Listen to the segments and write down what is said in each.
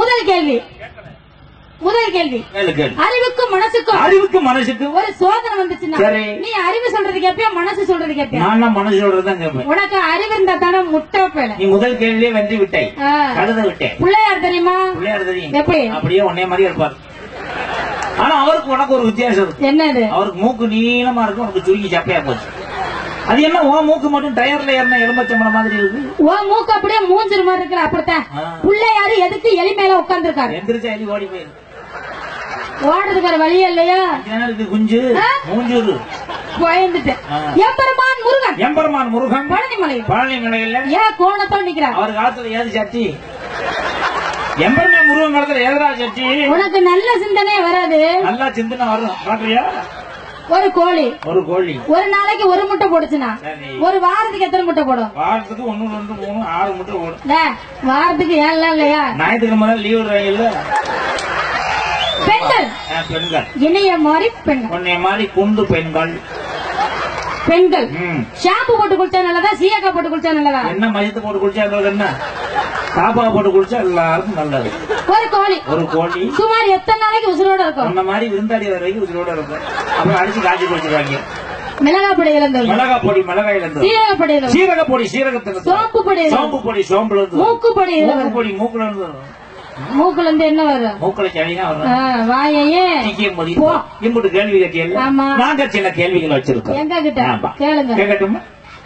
கேள்வி. முதல் கேள்வி. கேளு கேளு. அறிவுக்கும் மனசுக்கும் அறிவுக்கு மனசுக்கு ஒரு சோதனை வந்துச்சுன்னா. நீ அறிவு சொல்றது கேப்பியா மனசு சொல்றது கேப்பியா? நான் தான் மனசோட தான் கேட்பேன் உனக்கு அறிவு இருந்தா தானே முட்டை பேல நீ முதல் கேள்வியே வென்று விட்டாய் கழுத விட்டேன். பிள்ளையார் தெரியுமா? பிள்ளையார் தெரியும். எப்படி? அப்படியே உன்னைய மாதிரி இருப்பார். ஆனா அவருக்கு உனக்கு ஒரு வித்தியாசம் என்னது? அவருக்கு மூக்கு நீளமா இருக்கும் உனக்கு சுருங்கி சப்பையா போச்சு. அது என்ன உன் மூக்கு மட்டும் டயர்ல ஏறின எலும்பச்சம்பளம் மாதிரி இருக்கு? உன் மூக்கு அப்படியே மூஞ்சிரு மாதிரி இருக்கிற அப்படித்தான். பிள்ளையாரு எதுக்கு எலி மேல உட்கார்ந்துருக்காரு? எந்திரிச்சா எலி ஓடி போயிருக்கு ஓடுறதுக்கு ஒரு வழி இல்லையா? குஞ்சு? மூஞ்சூரு பயந்துட்டேன். ஆ. எம்பெருமான் முருகன். எம்பெருமான் முருகன். பழனிமலை பழனி மலையில. ஏன் கோணத்தோட நிக்கிறார் அவர் காலத்துல ஏது சட்டி எம்பெருமான் முருகன் காலத்துல ஏதா சட்டி உனக்கு நல்ல சிந்தனை வராது. நல்லா சிந்தனை வரும். பாக்குறியா ஒரு கோழி. ஒரு கோழி. ஒரு நாளைக்கு ஒரு முட்டை போடுச்சுன்னா. ஒரு வாரத்துக்கு எத்தனை முட்டை போடும்? வாரத்துக்கு ஒண்ணு ரெண்டு மூணு ஆறு மட்டும் ஓடும் டே, வாரத்துக்கு ஏழு இல்லையா? ஞாயிற்றுக்கிழமை லீவ் விடுறாங்கல்ல பெண்கள். பெண்கள். இணைய மாதிரி பெண்கள். உன்னை மாதிரி குண்டு பெண்கள். பெண்கள். ஷாம்பு போட்டு குளிச்சா நல்லதா? சீயக்கா போட்டு குளிச்சா நல்லதா? என்ன மயத்தை போட்டு குளிச்சா நல்லது என்ன? காப்பா போட்டு குளிச்சா எல்லாருக்கும் நல்லது. ஒரு கோழி. ஒரு கோழி. சுமார் எத்தனை நாளைக்கு உசுரோட இருக்கும்? அந்த மாதிரி விருந்தாடி வர வரைக்கும் உயிரோட இருக்கும். அப்புறம் அடிச்சு காய்ச்சி குடிச்சிருவாங்க மிளகா பொடி இழந்தவங்க மிளகா பொடி மிளகாயில இருந்து சீரக பொடி சீரக பொடி சீரகத்துல சோம்பு பொடி சோம்பு பொடி சோம்புல இருந்து மூக்கு பொடி மூக்கு பொடி மூக்குல இருந்து. மூக்குல இருந்து என்ன வரும்? மூக்குல சளினா வரும். வாயையே. இம்புட்டு கேள்வி ஆமா. நாங்க சில கேள்விகள் வச்சிருக்கோம் எங்க கிட்ட. கேளுங்க. கேட்கட்டுமா?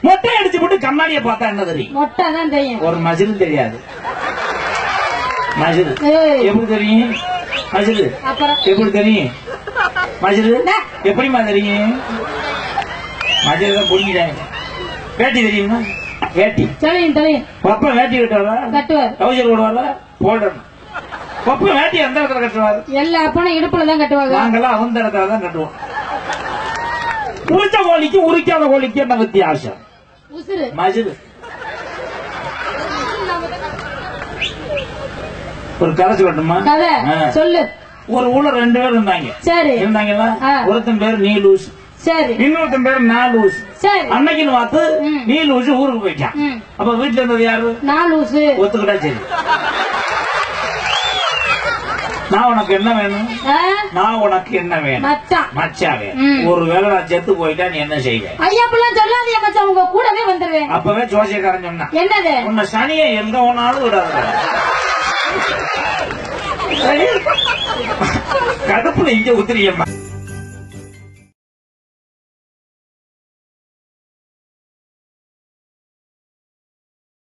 மொட்டை அடிச்சு போட்டு கண்ணாடியை பார்த்தா என்ன தெரியும்? மொட்டை தான் தெரியும். ஒரு மசில் தெரியாது. ஏய், எப்படி தெரியும்? அப்புறம்? எப்படி தெரியும்? இந்தா. எப்படிமா தெரியும்? மசில் தான் வேட்டி தெரியுமா? வேட்டி. தெரியும் தெரியும். பப்ப வேட்டி கட்டுவாரா கட்டுவார். டவுசர் போடுவாரா போடணும் பப்ப வேட்டி எந்த இடத்துல கட்டுவாரு. எல்லா அப்பனும் இடுப்புல தான் கட்டுவாங்க. நாங்கெல்லாம் அந்த இடத்துல தான் கட்டுவோம். உரிச்ச கோழிக்கு உரிக்காத கோழிக்கு என்ன வித்தியாசம்? உசுறு. மசில் ஒரு கதை சொல்லட்டுமா கதை. சொல்லு. ஒரு ஊர்ல ரெண்டு பேர் இருந்தாங்க. சரி. இருந்தாங்களா. ஒருத்தன் பேர் நீலூஸ். சரி. இன்னொருத்தன் பேர் நாலூஸ். சரி. அன்னைக்குன்னு பார்த்து. நீலூஸ் ஊருக்கு போயிட்டான். அப்ப வீட்டுல இருந்தது யாரு? நாலு உசு ஒத்துக்கிட்டா சரி. நான் உனக்கு என்ன வேணும்? நான் உனக்கு என்ன வேணும்? மச்சாவே ம். ஒரு வேளை நான் செத்து போயிட்டா நீ என்ன செய்வ? ஐயா அப்படிலாம் சொல்லாதீங்க மச்சான் உங்க கூடவே வந்துருவேன். அப்பவே ஜோசியக்காரன் சொன்னான் என்னது? உன்னை சனியை எங்க ஒன்னாலும் விடாத. கடுப்புல இங்க உத்திரியம்மா